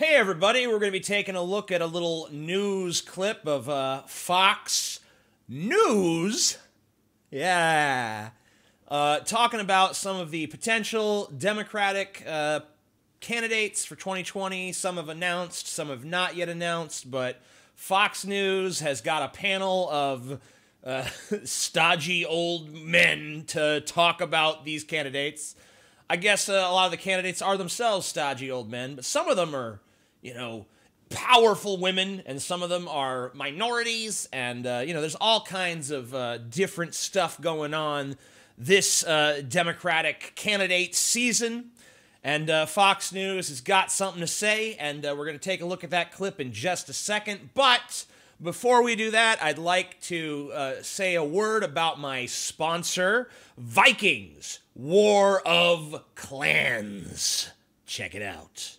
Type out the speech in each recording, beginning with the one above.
Hey, everybody, we're going to be taking a look at a little news clip of uh, Fox News. Yeah. Uh, talking about some of the potential Democratic uh, candidates for 2020. Some have announced, some have not yet announced, but Fox News has got a panel of uh, stodgy old men to talk about these candidates. I guess uh, a lot of the candidates are themselves stodgy old men, but some of them are, you know, powerful women, and some of them are minorities, and uh, you know, there's all kinds of uh, different stuff going on this uh, Democratic candidate season. And uh, Fox News has got something to say, and uh, we're going to take a look at that clip in just a second. But before we do that, I'd like to uh, say a word about my sponsor, Vikings War of Clans. Check it out.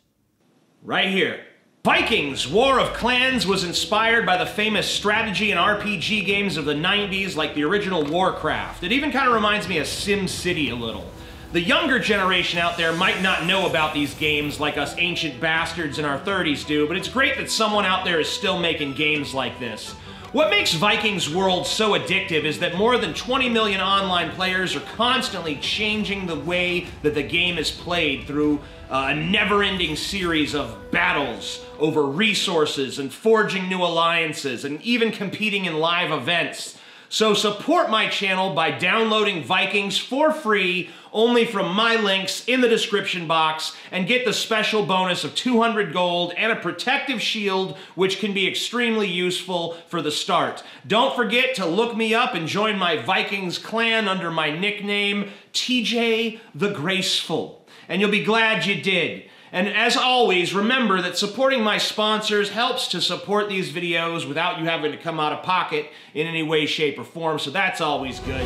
Right here. Vikings War of Clans was inspired by the famous strategy and RPG games of the 90s, like the original Warcraft. It even kind of reminds me of SimCity a little. The younger generation out there might not know about these games like us ancient bastards in our 30s do, but it's great that someone out there is still making games like this. What makes Vikings World so addictive is that more than 20 million online players are constantly changing the way that the game is played through uh, a never-ending series of battles over resources and forging new alliances and even competing in live events. So support my channel by downloading Vikings for free only from my links in the description box and get the special bonus of 200 gold and a protective shield which can be extremely useful for the start. Don't forget to look me up and join my Vikings clan under my nickname TJ the Graceful. And you'll be glad you did. And as always, remember that supporting my sponsors helps to support these videos without you having to come out of pocket in any way, shape, or form, so that's always good.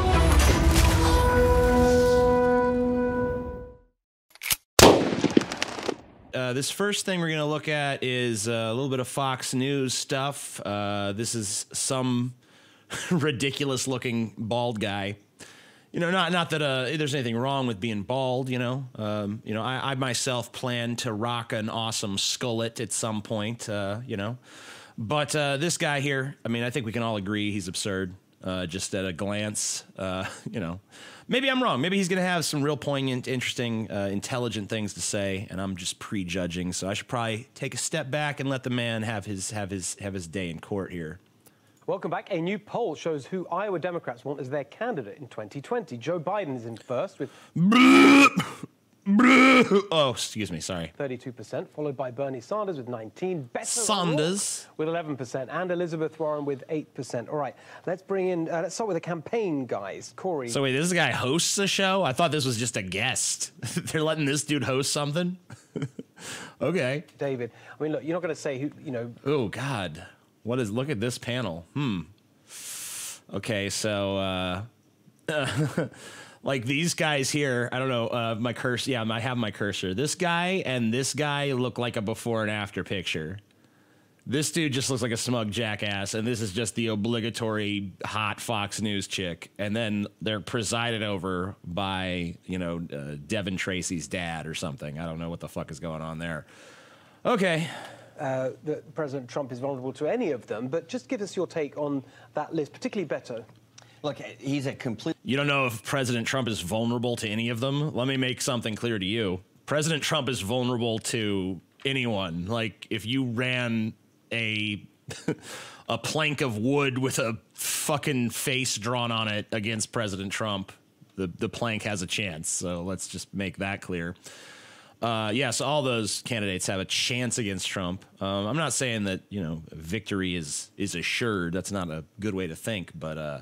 Uh, this first thing we're going to look at is uh, a little bit of Fox News stuff. Uh, this is some ridiculous looking bald guy you know, not not that uh, there's anything wrong with being bald. You know, um, you know, I, I, myself plan to rock an awesome skullet at some point. Uh, you know, but uh, this guy here, I mean, I think we can all agree he's absurd. Uh, just at a glance, uh, you know, maybe I'm wrong. Maybe he's going to have some real poignant, interesting, uh, intelligent things to say, and I'm just prejudging. So I should probably take a step back and let the man have his have his have his day in court here. Welcome back. A new poll shows who Iowa Democrats want as their candidate in 2020. Joe Biden is in first with. oh, excuse me, sorry. 32%, followed by Bernie Sanders with 19, Beto Sanders with 11%, and Elizabeth Warren with 8%. All right, let's bring in, uh, let's start with the campaign guys. Corey. So wait, this guy hosts a show? I thought this was just a guest. They're letting this dude host something? okay. David, I mean, look, you're not going to say who, you know. Oh, God. What is, look at this panel. Hmm. Okay, so, uh, like these guys here, I don't know, uh, my cursor, yeah, I have my cursor. This guy and this guy look like a before and after picture. This dude just looks like a smug jackass, and this is just the obligatory hot Fox News chick. And then they're presided over by, you know, uh, Devin Tracy's dad or something. I don't know what the fuck is going on there. Okay, uh, that President Trump is vulnerable to any of them, but just give us your take on that list, particularly Beto. Look, he's a complete. You don't know if President Trump is vulnerable to any of them? Let me make something clear to you. President Trump is vulnerable to anyone. Like, if you ran a. a plank of wood with a fucking face drawn on it against President Trump, the, the plank has a chance. So let's just make that clear. Uh, yes, yeah, so all those candidates have a chance against Trump. Um, I'm not saying that you know victory is is assured. That's not a good way to think, but uh,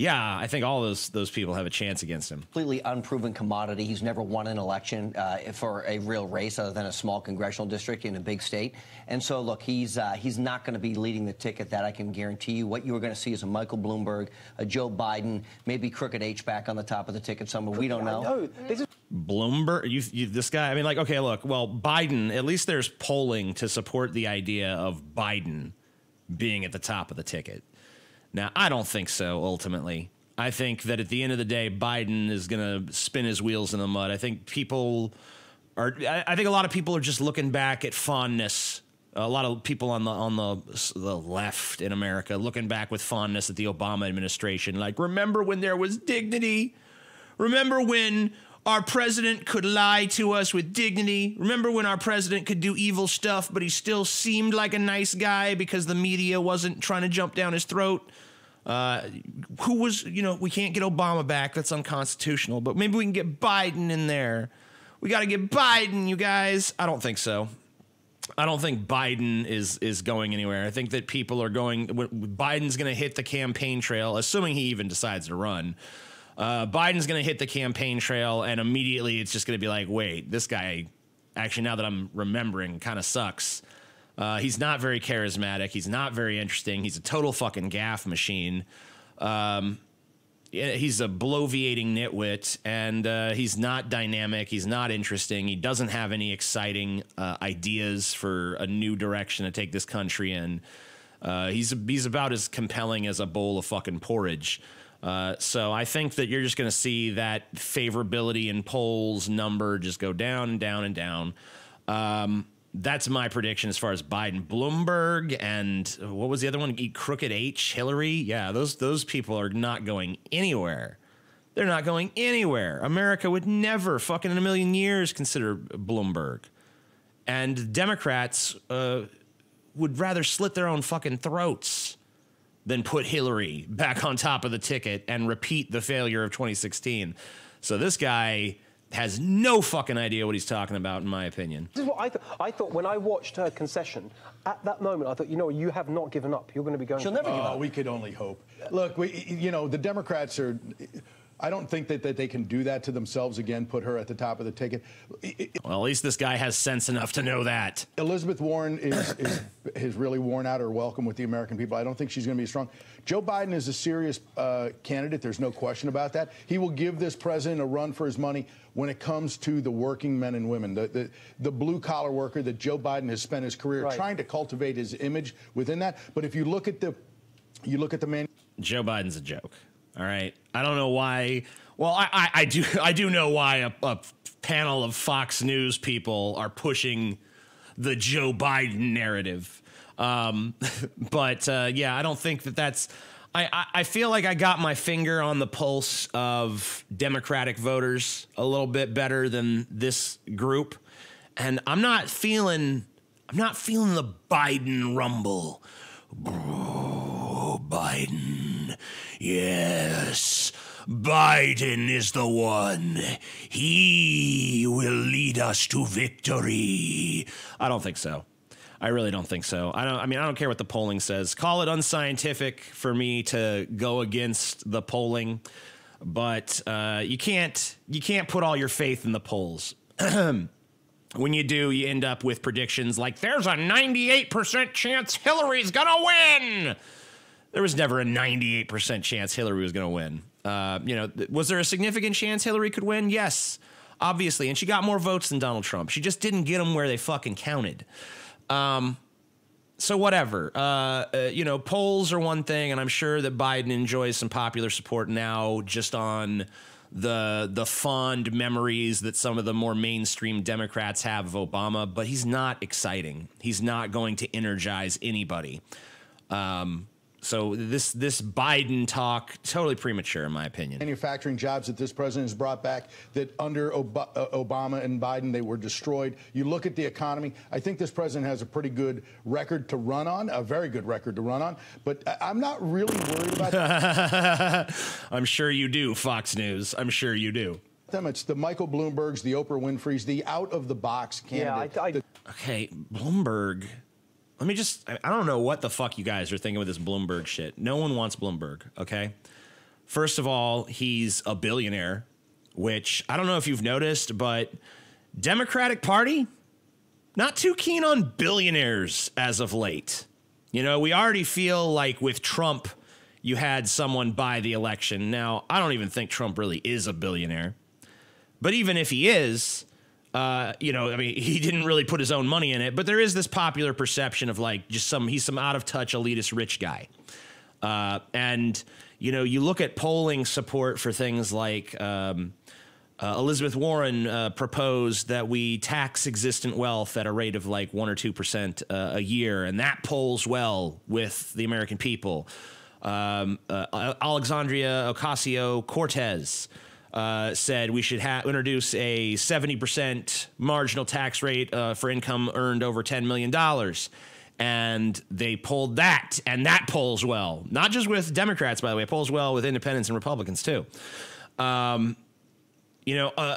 yeah, I think all those those people have a chance against him. Completely unproven commodity. He's never won an election uh, for a real race other than a small congressional district in a big state. And so, look, he's uh, he's not going to be leading the ticket. That I can guarantee you. What you are going to see is a Michael Bloomberg, a Joe Biden, maybe Crooked H back on the top of the ticket somewhere. We don't know. know. This is Bloomberg, you, you, this guy. I mean, like, okay, look. Well, Biden. At least there's polling to support the idea of Biden being at the top of the ticket. Now, I don't think so ultimately. I think that at the end of the day, Biden is going to spin his wheels in the mud. I think people are. I, think a lot of people are just looking back at fondness. A lot of people on the on the the left in America looking back with fondness at the Obama administration. Like, remember when there was dignity? Remember when our president could lie to us with dignity? Remember when our president could do evil stuff, but he still seemed like a nice guy because the media wasn't trying to jump down his throat? Uh, who was, you know, we can't get Obama back. That's unconstitutional, but maybe we can get Biden in there. We got to get Biden, you guys. I don't think so. I don't think Biden is is going anywhere. I think that people are going. Biden's going to hit the campaign trail, assuming he even decides to run. Uh, Biden's going to hit the campaign trail, and immediately it's just going to be like, wait, this guy. Actually, now that I'm remembering, kind of sucks. Uh, he's not very charismatic. He's not very interesting. He's a total fucking gaff machine. Um, he's a bloviating nitwit, and uh, he's not dynamic. He's not interesting. He doesn't have any exciting uh, ideas for a new direction to take this country in. Uh, he's he's about as compelling as a bowl of fucking porridge. Uh, so I think that you're just going to see that favorability in polls number just go down and down and down. Um, that's my prediction as far as Biden, Bloomberg, and what was the other one? Crooked H, Hillary. Yeah, those those people are not going anywhere. They're not going anywhere. America would never, fucking in a million years, consider Bloomberg. And Democrats uh, would rather slit their own fucking throats than put Hillary back on top of the ticket and repeat the failure of 2016. So this guy has no fucking idea what he's talking about, in my opinion. This is what I thought. I thought when I watched her concession, at that moment, I thought, you know, you have not given up. You're going to be going. She'll never give Oh, up. we could only hope. Uh, Look, we, you know, the Democrats are. I don't think that, that they can do that to themselves again, put her at the top of the ticket. I- I- Well, at least this guy has sense enough to know that. Elizabeth Warren is, is has really worn out her welcome with the American people. I don't think she's going to be strong. Joe Biden is a serious uh, candidate. There's no question about that. He will give this president a run for his money when it comes to the working men and women, the the, the blue collar worker that Joe Biden has spent his career Right. trying to cultivate his image within that. But if you look at the you look at the man. Joe Biden's a joke. All right. I don't know why. Well, I, I, I do I do know why a, a panel of Fox News people are pushing the Joe Biden narrative. Um, but uh, yeah, I don't think that that's. I, I, feel like I got my finger on the pulse of Democratic voters a little bit better than this group, and I'm not feeling I'm not feeling the Biden rumble. Oh, Biden. Yes, Biden is the one. He will lead us to victory. I don't think so. I really don't think so. I don't. I mean, I don't care what the polling says. Call it unscientific for me to go against the polling, but uh, you can't. You can't put all your faith in the polls. when you do, you end up with predictions like there's a 98% chance Hillary's gonna win. There was never a 98% chance Hillary was gonna win. Uh, you know, th- was there a significant chance Hillary could win? Yes, obviously. And she got more votes than Donald Trump. She just didn't get them where they fucking counted. Um, so whatever. Uh, uh, you know, polls are one thing, and I'm sure that Biden enjoys some popular support now, just on the the fond memories that some of the more mainstream Democrats have of Obama. But he's not exciting. He's not going to energize anybody. Um, so this this Biden talk totally premature, in my opinion. manufacturing jobs that this president has brought back that under Ob- uh, Obama and Biden they were destroyed. You look at the economy. I think this president has a pretty good record to run on, a very good record to run on. But I- I'm not really worried about I'm sure you do, Fox News. I'm sure you do. them. It's the Michael Bloombergs, the Oprah Winfrey's, the out of the box Yeah, candidate. I, I, Okay, Bloomberg. Let me just, I I don't know what the fuck you guys are thinking with this Bloomberg shit. No one wants Bloomberg, okay? First of all, he's a billionaire, which I don't know if you've noticed, but Democratic Party, not too keen on billionaires as of late. You know, we already feel like with Trump, you had someone buy the election. Now, I don't even think Trump really is a billionaire. But even if he is, uh, you know, I mean, he didn't really put his own money in it, but there is this popular perception of like just some, he's some out of touch elitist rich guy. Uh, and, you know, you look at polling support for things like um, uh, Elizabeth Warren uh, proposed that we tax existent wealth at a rate of like one or two percent uh, a year, and that polls well with the American people. Um, uh, Alexandria Ocasio Cortez uh, said we should ha- introduce a 70% marginal tax rate uh, for income earned over $10 million. And they pulled that, and that polls well. Not just with Democrats, by the way, it polls well with independents and Republicans, too. Um, you know, uh,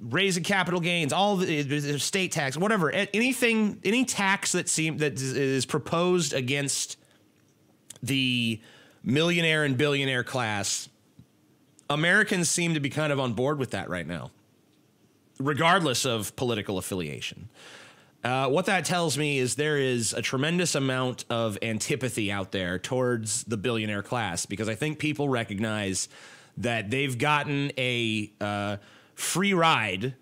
raising capital gains, all the state tax, whatever, anything, any tax that seem that is proposed against the millionaire and billionaire class Americans seem to be kind of on board with that right now, regardless of political affiliation. Uh, what that tells me is there is a tremendous amount of antipathy out there towards the billionaire class because I think people recognize that they've gotten a uh, free ride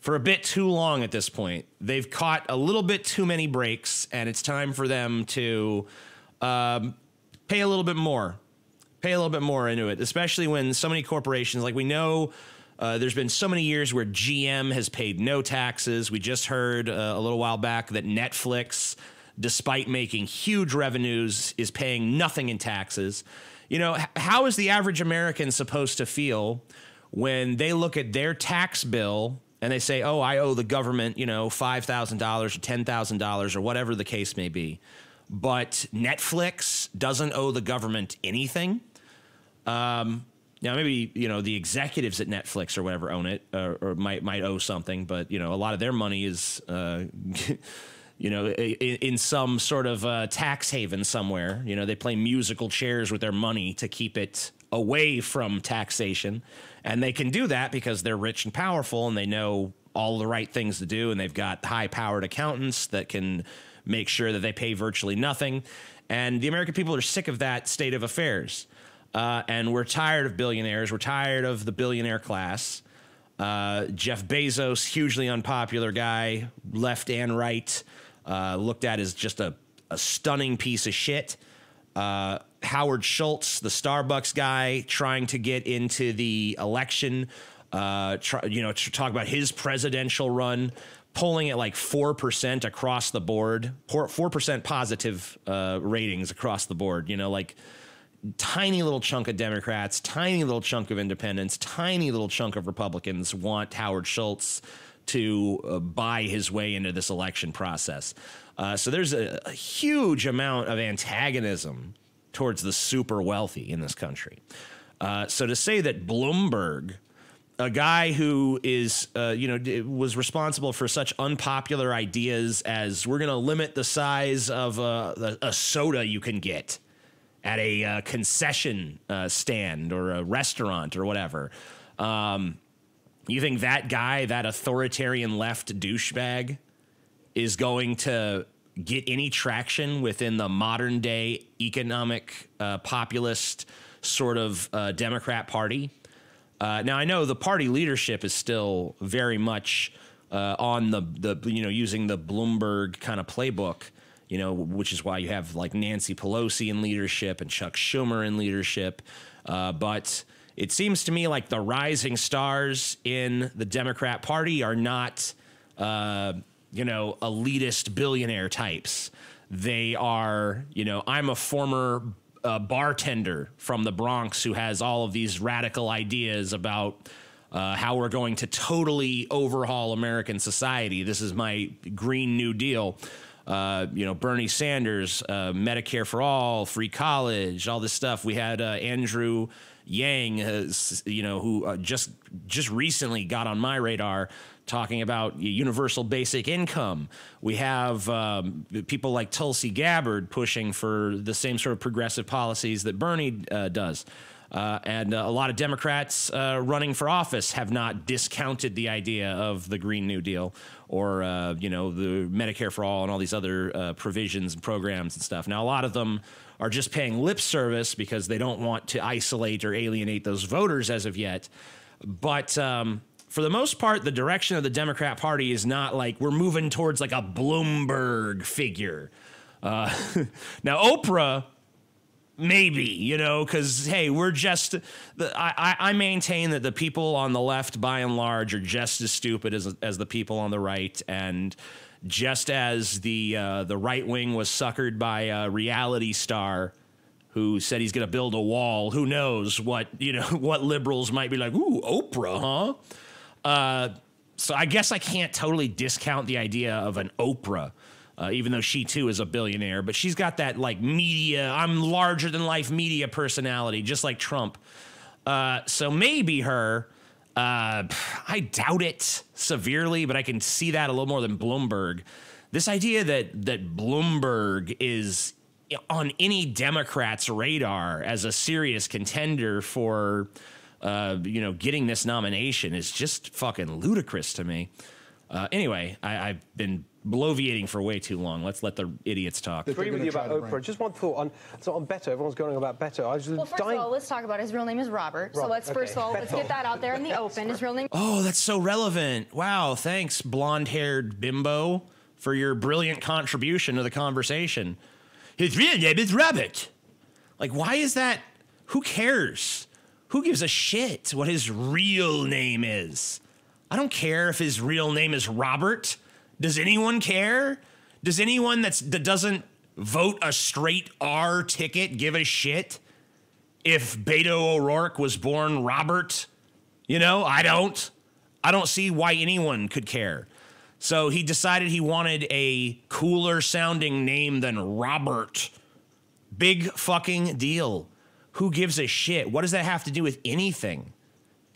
for a bit too long at this point. They've caught a little bit too many breaks, and it's time for them to um, pay a little bit more pay a little bit more into it, especially when so many corporations, like we know, uh, there's been so many years where GM has paid no taxes. We just heard uh, a little while back that Netflix, despite making huge revenues, is paying nothing in taxes. You know, h- how is the average American supposed to feel when they look at their tax bill and they say, oh, I owe the government, you know, $5,000 or $10,000 or whatever the case may be? But Netflix doesn't owe the government anything. Um, now maybe you know the executives at Netflix or whatever own it, or, or might might owe something, but you know a lot of their money is. Uh, you know, in, in, some sort of uh, tax haven somewhere. You know, they play musical chairs with their money to keep it away from taxation. And they can do that because they're rich and powerful and they know all the right things to do. And they've got high powered accountants that can make sure that they pay virtually nothing. And the American people are sick of that state of affairs. Uh, and we're tired of billionaires. We're tired of the billionaire class. Uh, Jeff Bezos, hugely unpopular guy, left and right, uh, looked at as just a, a stunning piece of shit. Uh, Howard Schultz, the Starbucks guy, trying to get into the election, uh, try, you know, to talk about his presidential run, polling at like 4% across the board, 4% positive uh, ratings across the board, you know, like tiny little chunk of Democrats, tiny little chunk of independents, tiny little chunk of Republicans want Howard Schultz to uh, buy his way into this election process. Uh, so there's a, a, huge amount of antagonism towards the super wealthy in this country. Uh, so to say that Bloomberg, a guy who is, uh, you know, was responsible for such unpopular ideas as we're going to limit the size of a, a soda you can get at a uh, concession uh, stand or a restaurant or whatever. Um, you think that guy, that authoritarian left douchebag, is going to get any traction within the modern day economic uh, populist sort of uh, Democrat Party? Uh, now I know the party leadership is still very much uh, on the the you know using the Bloomberg kind of playbook you know, which is why you have like Nancy Pelosi in leadership and Chuck Schumer in leadership. Uh, but it seems to me like the rising stars in the Democrat Party are not, uh, you know, elitist billionaire types. They are, you know, I'm a former uh, bartender from the Bronx who has all of these radical ideas about. Uh, how we're going to totally overhaul American society. This is my Green New Deal uh, you know, Bernie Sanders, uh, Medicare for all, free college, all this stuff. We had uh, Andrew Yang, uh, you know, who uh, just just recently got on my radar talking about universal basic income. We have um, people like Tulsi Gabbard pushing for the same sort of progressive policies that Bernie does. Uh, and uh, a lot of Democrats uh, running for office have not discounted the idea of the Green New Deal or uh, you know the Medicare for all and all these other uh, provisions and programs and stuff. Now a lot of them are just paying lip service because they don't want to isolate or alienate those voters as of yet. But um, for the most part, the direction of the Democrat Party is not like we're moving towards like a Bloomberg figure. Uh, now Oprah maybe you know because hey we're just the, I, I maintain that the people on the left by and large are just as stupid as, as the people on the right. And just as the uh, the right wing was suckered by a reality star who said he's going to build a wall who knows what you know what liberals might be like ooh oprah huh? Uh, so i guess i can't totally discount the idea of an oprah uh, even though she too is a billionaire. But she's got that like media, I'm larger than life media personality, just like Trump. Uh, so maybe her. Uh, I doubt it severely, but I can see that a little more than Bloomberg. This idea that that Bloomberg is on any Democrat's radar as a serious contender for, uh, you know, getting this nomination is just fucking ludicrous to me. Uh, anyway, I, I've been bloviating for way too long. Let's let the idiots talk. I agree with you about Oprah. Just one thought on so on Beto. Everyone's going about Beto. I was well, first dying... of all, let's talk about it. his real name is Robert. Robert. So let's okay. first of all Beto. let's get that out there in the open. His real name. Oh, that's so relevant. Wow, thanks, blonde-haired bimbo, for your brilliant contribution to the conversation. His real name is Robert. Like, why is that? Who cares? Who gives a shit what his real name is? I don't care if his real name is Robert. Does anyone care? Does anyone that's that doesn't vote a straight R ticket give a shit if Beto O'Rourke was born Robert? You know, I don't. I don't see why anyone could care. So he decided he wanted a cooler sounding name than Robert. Big fucking deal. Who gives a shit? What does that have to do with anything?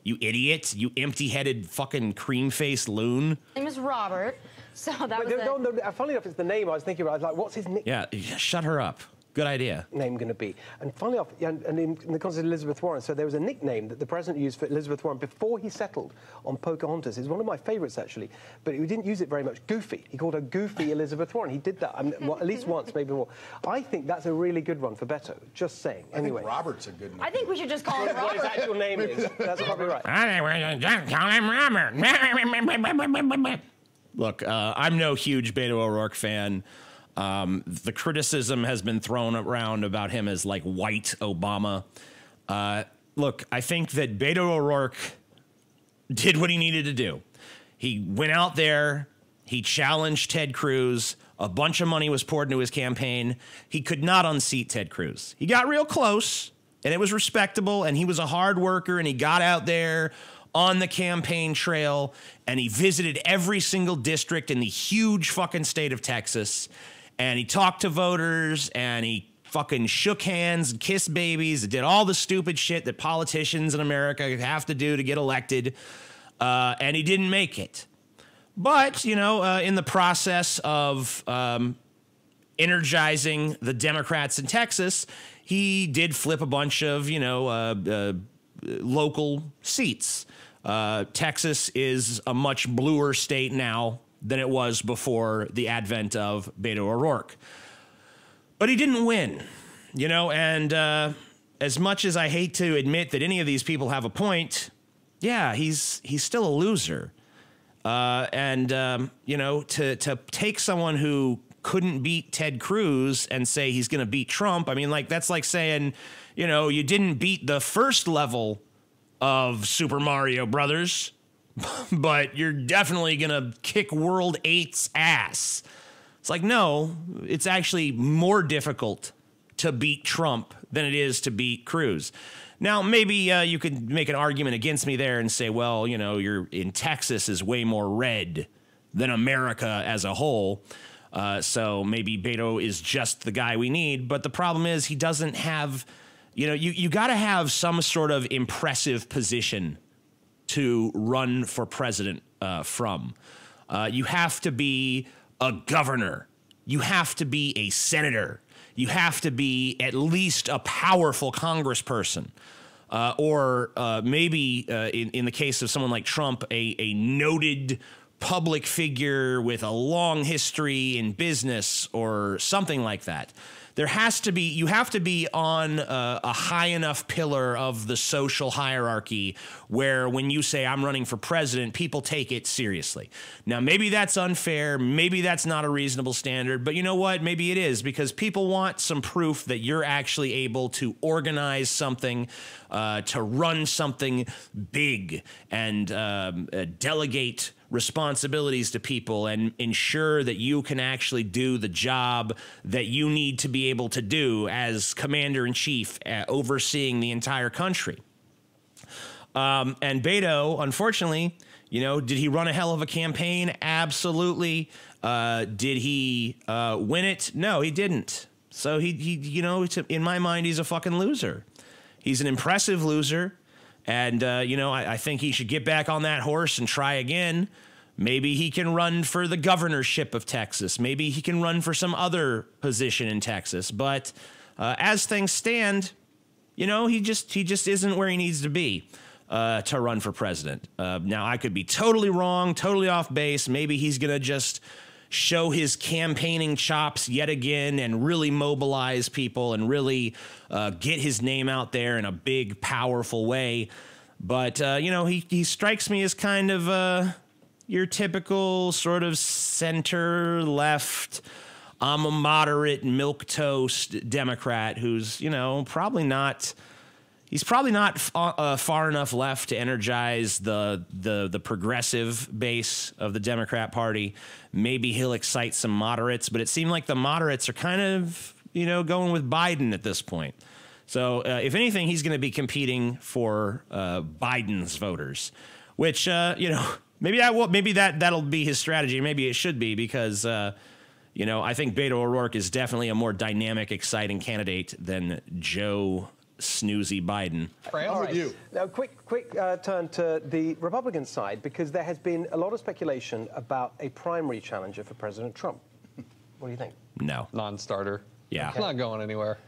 You idiot. You empty headed fucking cream faced loon. His name is Robert. So that But was no, a- no, no, funny enough, it's the name I was thinking about. I was like, what's his nickname Yeah, shut her up. Good idea. Name going to be? And funnily enough, yeah, and in, in the context of Elizabeth Warren, so there was a nickname that the president used for Elizabeth Warren before he settled on Pocahontas. It's one of my favourites, actually, but he didn't use it very much. Goofy. He called her Goofy Elizabeth Warren. He did that I mean, well, at least once, maybe more. I think that's a really good one for Beto. Just saying. I think Anyway. Robert's a good name. I think we should just call him Robert. What his actual name is. That's probably right. I think we should just Call him Robert. Look, uh, I'm no huge Beto O'Rourke fan. Um, the criticism has been thrown around about him as like white Obama. Uh, look, I think that Beto O'Rourke did what he needed to do. He went out there, he challenged Ted Cruz. A bunch of money was poured into his campaign. He could not unseat Ted Cruz. He got real close, and it was respectable, and he was a hard worker, and he got out there on the campaign trail, and he visited every single district in the huge fucking state of Texas, and he talked to voters, and he fucking shook hands and kissed babies, did all the stupid shit that politicians in America have to do to get elected, uh, and he didn't make it. But, you know, uh, in the process of um, energizing the Democrats in Texas, he did flip a bunch of, you know, uh, uh, local seats. Uh, Texas is a much bluer state now than it was before the advent of Beto O'Rourke. But he didn't win, you know, and uh, as much as I hate to admit that any of these people have a point, yeah, he's he's still a loser. Uh, and um, you know, to to take someone who couldn't beat Ted Cruz and say he's going to beat Trump, I mean, like that's like saying, you know, you didn't beat the first level of Super Mario Brothers, but you're definitely to kick World 8's ass. It's like, no, it's actually more difficult to beat Trump than it is to beat Cruz. Now, maybe uh, you could make an argument against me there and say, well, you know, you're in Texas is way more red than America as a whole. Uh, so maybe Beto is just the guy we need. But the problem is he doesn't have, you know, you, you got to have some sort of impressive position to run for president uh, from. Uh, you have to be a governor. You have to be a senator. You have to be at least a powerful congressperson. Uh, or uh, maybe uh, in, in the case of someone like Trump, a, a noted public figure with a long history in business or something like that. There has to be, you have to be on a, a high enough pillar of the social hierarchy where when you say, I'm running for president, people take it seriously. Now, maybe that's unfair. Maybe that's not a reasonable standard, but you know what? Maybe it is because people want some proof that you're actually able to organize something, uh, to run something big and um, uh, delegate responsibilities to people and ensure that you can actually do the job that you need to be able to do as commander in chief, uh, overseeing the entire country. Um, and Beto, unfortunately, you know, did he run a hell of a campaign? Absolutely. Uh, did he uh, win it? No, he didn't. So he, he you know, in my mind, he's a fucking loser. He's an impressive loser. And, uh, you know, I, I, think he should get back on that horse and try again. Maybe he can run for the governorship of Texas. Maybe he can run for some other position in Texas. But uh, as things stand, you know, he just he just isn't where he needs to be uh, to run for president. Uh, now, I could be totally wrong, totally off base. Maybe he's going to just show his campaigning chops yet again and really mobilize people and really uh, get his name out there in a big, powerful way. But, uh, you know, he, he strikes me as kind of uh, your typical sort of center left. I'm a moderate milk toast Democrat who's, you know, probably not he's probably not uh, far enough left to energize the, the the progressive base of the Democrat Party. Maybe he'll excite some moderates, but it seemed like the moderates are kind of you know going with Biden at this point. So uh, if anything, he's going to be competing for uh, Biden's voters, which uh, you know maybe that will, maybe that that'll be his strategy. Maybe it should be because. Uh, you know, I think Beto O'Rourke is definitely a more dynamic, exciting candidate than Joe snoozy Biden. All right. you. Now, quick, quick uh, turn to the Republican side because there has been a lot of speculation about a primary challenger for President Trump. What do you think? No. Non-starter. Yeah. Okay. Not going anywhere.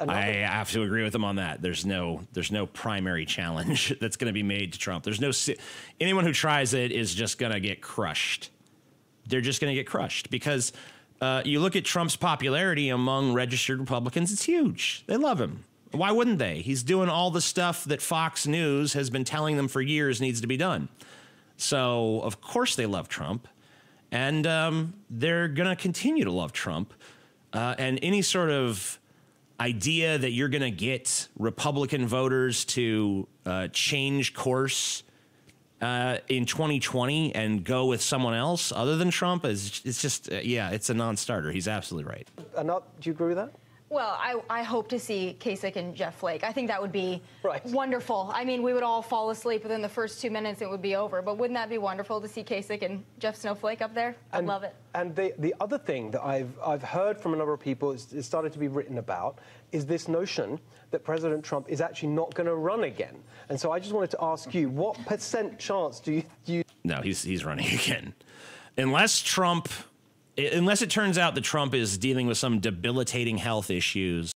Another. I have to agree with him on that. There's no there's no primary challenge that's going to be made to Trump. There's no anyone who tries it is just going to get crushed. They're just going to get crushed because uh, you look at Trump's popularity among registered Republicans, it's huge. They love him. Why wouldn't they? He's doing all the stuff that Fox News has been telling them for years needs to be done. So, of course, they love Trump. And um, they're going to continue to love Trump. Uh, and any sort of idea that you're going to get Republican voters to uh, change course uh, in 2020 and go with someone else other than Trump is it's just, uh, yeah, it's a non starter. He's absolutely right. Do you agree with that? Well, I, I hope to see Kasich and Jeff Flake. I think that would be right. wonderful. I mean, we would all fall asleep within the first two minutes, it would be over. But wouldn't that be wonderful to see Kasich and Jeff Snowflake up there? I'd love it. And the, the other thing that I've, I've heard from a number of people, it's, it's started to be written about, is this notion that President Trump is actually not going to run again. And so I just wanted to ask you, what percent chance do you... Do you no, he's, he's running again. Unless Trump unless it turns out that Trump is dealing with some debilitating health issues